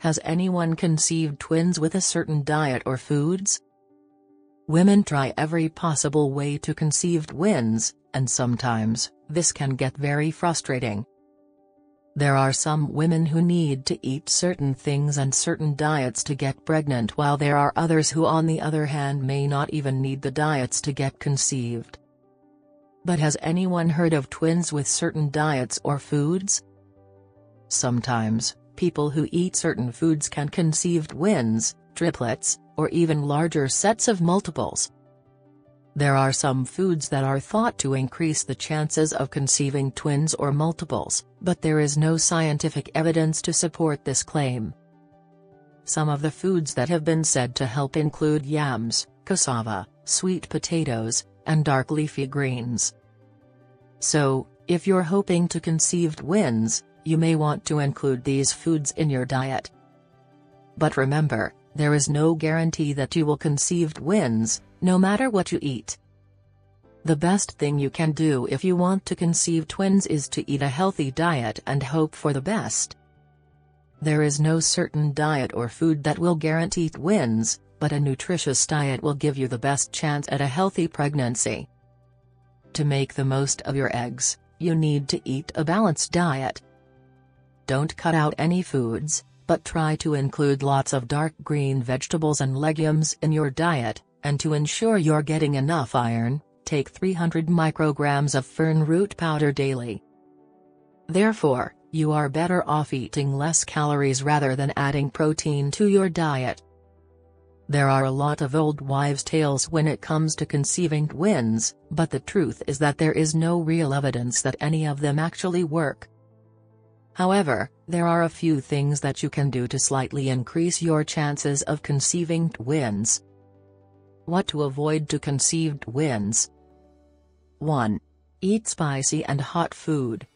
Has anyone conceived twins with a certain diet or foods? Women try every possible way to conceive twins, and sometimes, this can get very frustrating. There are some women who need to eat certain things and certain diets to get pregnant while there are others who on the other hand may not even need the diets to get conceived. But has anyone heard of twins with certain diets or foods? Sometimes, people who eat certain foods can conceive twins, triplets, or even larger sets of multiples. There are some foods that are thought to increase the chances of conceiving twins or multiples, but there is no scientific evidence to support this claim. Some of the foods that have been said to help include yams, cassava, sweet potatoes, and dark leafy greens. So, if you're hoping to conceive twins, you may want to include these foods in your diet. But remember, there is no guarantee that you will conceive twins, no matter what you eat. The best thing you can do if you want to conceive twins is to eat a healthy diet and hope for the best. There is no certain diet or food that will guarantee twins, but a nutritious diet will give you the best chance at a healthy pregnancy. To make the most of your eggs, you need to eat a balanced diet. Don't cut out any foods, but try to include lots of dark green vegetables and legumes in your diet, and to ensure you're getting enough iron, take 300 micrograms of fern root powder daily. Therefore, you are better off eating less calories rather than adding protein to your diet. There are a lot of old wives' tales when it comes to conceiving twins, but the truth is that there is no real evidence that any of them actually work. However, there are a few things that you can do to slightly increase your chances of conceiving twins. What to avoid to conceive twins? 1. Eat spicy and hot food.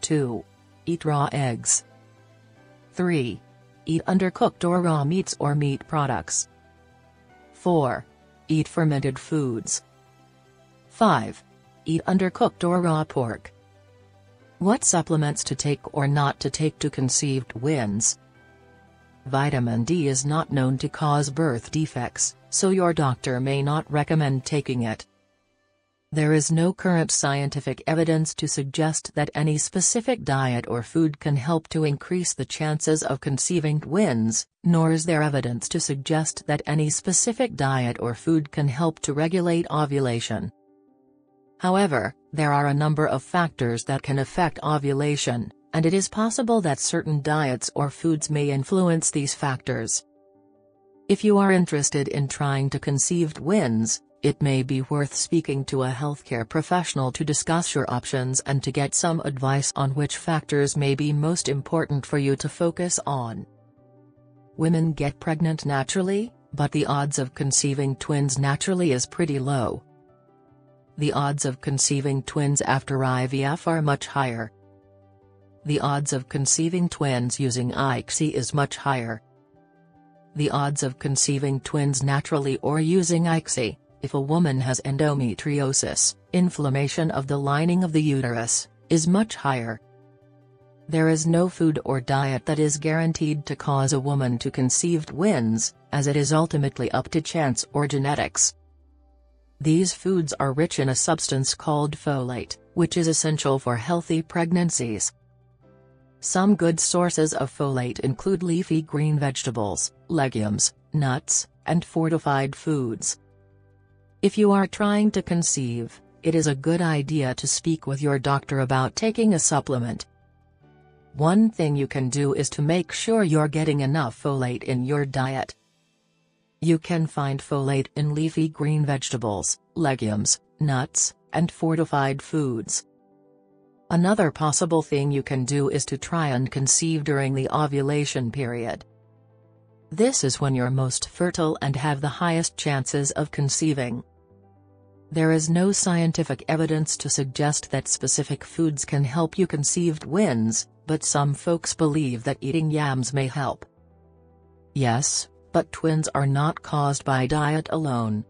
2. Eat raw eggs. 3. Eat undercooked or raw meats or meat products. 4. Eat fermented foods. 5. Eat undercooked or raw pork. What supplements to take or not to take to conceive twins? Vitamin D is not known to cause birth defects, so your doctor may not recommend taking it. There is no current scientific evidence to suggest that any specific diet or food can help to increase the chances of conceiving twins, nor is there evidence to suggest that any specific diet or food can help to regulate ovulation. However, there are a number of factors that can affect ovulation, and it is possible that certain diets or foods may influence these factors. If you are interested in trying to conceive twins, it may be worth speaking to a healthcare professional to discuss your options and to get some advice on which factors may be most important for you to focus on. Women get pregnant naturally, but the odds of conceiving twins naturally is pretty low. The odds of conceiving twins after IVF are much higher. The odds of conceiving twins using ICSI is much higher. The odds of conceiving twins naturally or using ICSI if a woman has endometriosis, inflammation of the lining of the uterus, is much higher. There is no food or diet that is guaranteed to cause a woman to conceive twins, as it is ultimately up to chance or genetics. These foods are rich in a substance called folate, which is essential for healthy pregnancies. Some good sources of folate include leafy green vegetables, legumes, nuts, and fortified foods. If you are trying to conceive, it is a good idea to speak with your doctor about taking a supplement. One thing you can do is to make sure you're getting enough folate in your diet. You can find folate in leafy green vegetables, legumes, nuts, and fortified foods. Another possible thing you can do is to try and conceive during the ovulation period. This is when you're most fertile and have the highest chances of conceiving. There is no scientific evidence to suggest that specific foods can help you conceive twins, but some folks believe that eating yams may help. Yes, but twins are not caused by diet alone.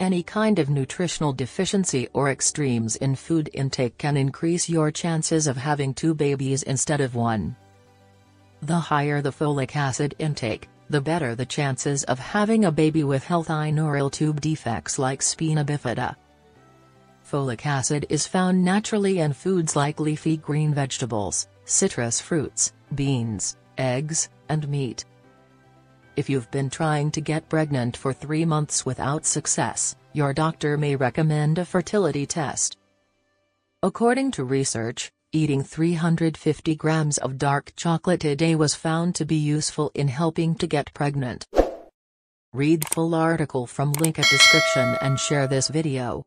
Any kind of nutritional deficiency or extremes in food intake can increase your chances of having two babies instead of one. The higher the folic acid intake, the better the chances of having a baby with healthy neural tube defects like spina bifida. Folic acid is found naturally in foods like leafy green vegetables, citrus fruits, beans, eggs, and meat. If you've been trying to get pregnant for three months without success, your doctor may recommend a fertility test. According to research, eating 350 grams of dark chocolate a day was found to be useful in helping to get pregnant. Read full article from link at description and share this video.